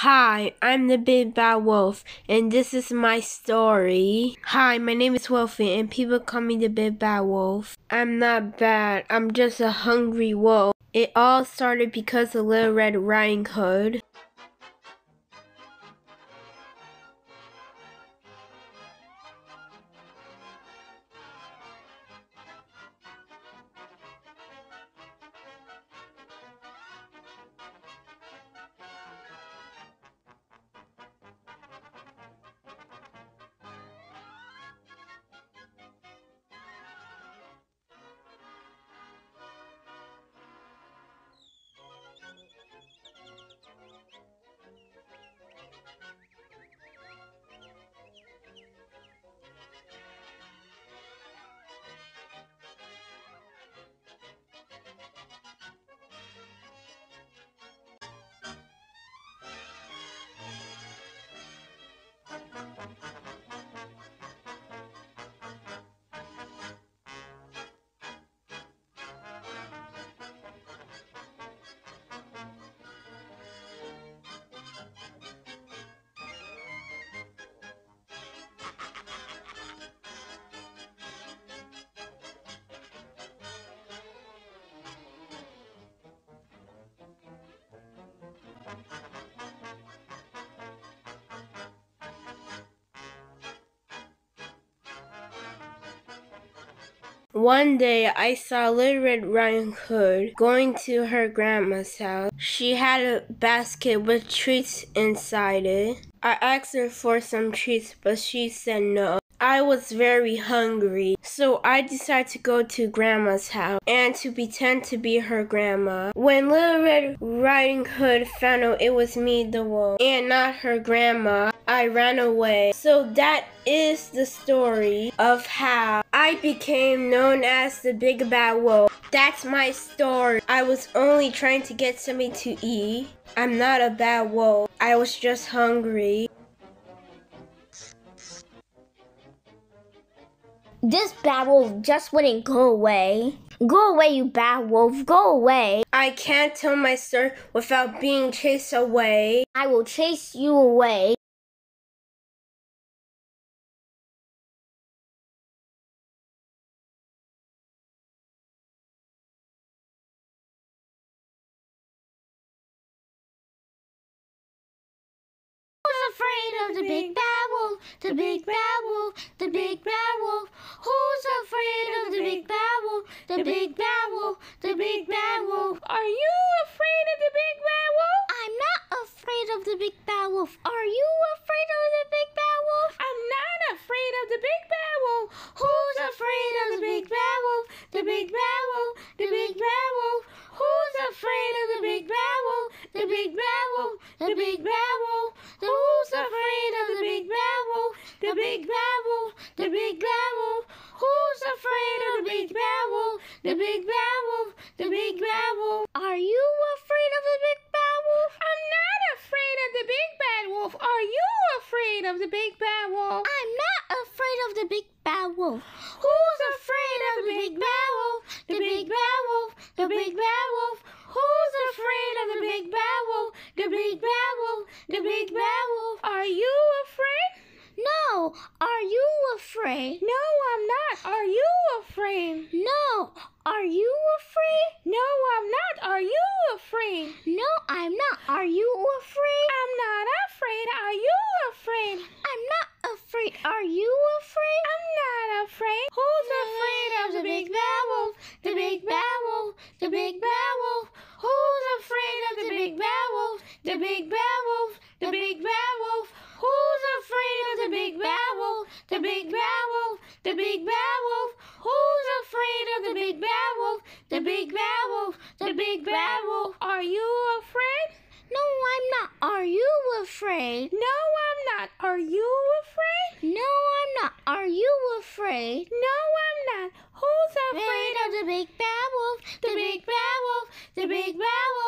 Hi, I'm the Big Bad Wolf, and this is my story. Hi, my name is Wolfie, and people call me the Big Bad Wolf. I'm not bad, I'm just a hungry wolf. It all started because of Little Red Riding Hood. One day I saw Little Red Riding Hood going to her grandma's house. She had a basket with treats inside it. I asked her for some treats, but she said no. I was very hungry, so I decided to go to Grandma's house and to pretend to be her grandma. When Little Red Riding Hood found out it was me, the wolf, and not her grandma, I ran away. So that is the story of how I became known as the Big Bad Wolf. That's my story. I was only trying to get something to eat. I'm not a bad wolf. I was just hungry. This bad wolf just wouldn't go away. Go away, you bad wolf. Go away. I can't tell my story without being chased away. I will chase you away. afraid of the big bad wolf, the big bad wolf, the big bad wolf? Big bad wolf, the big bad wolf? Are you afraid of the big bad wolf? I'm not afraid of the big bad wolf. Are you afraid of the big bad wolf? I'm not afraid of the big bad wolf. Who's afraid of the big bad wolf, the big bad wolf, the big bad wolf? Who's afraid of the big bad wolf, the big bad wolf, the big bad wolf? Who's afraid of the big bad wolf, the big bad wolf, the big bad wolf? Who's afraid of the big bad wolf, the big bad wolf, the big bad wolf? Are you afraid of the big bad wolf? I'm not afraid of the big bad wolf. Are you afraid of the big bad wolf? I'm not afraid of the big bad wolf. Who's afraid of the big bad wolf, the big bad wolf, the big bad wolf? Who's afraid of the big bad wolf, the big bad wolf, the big bad wolf? Are you afraid? No. Are you afraid? No, I'm not. Are you afraid? No. Are you afraid? No, I'm not. Are you afraid? No, I'm not. Are you afraid? I'm not afraid. Are you afraid? I'm not afraid. Are you afraid? I'm not afraid. Who's afraid of the big bad wolf? The big bad wolf, the big bad wolf. Who's afraid of the big bad wolf? The big bad wolf, the big bad wolf. Who's afraid of the big bad wolf? The big bad wolf, the big bad wolf. Of the big bad wolf? The big bad wolf, the big bad wolf. Are you afraid? No, I'm not. Are you afraid? No, I'm not. Are you afraid? No, I'm not. Are you afraid? No, I'm not. Who's afraid Afraid of the big bad wolf, the big bad wolf, the big bad wolf.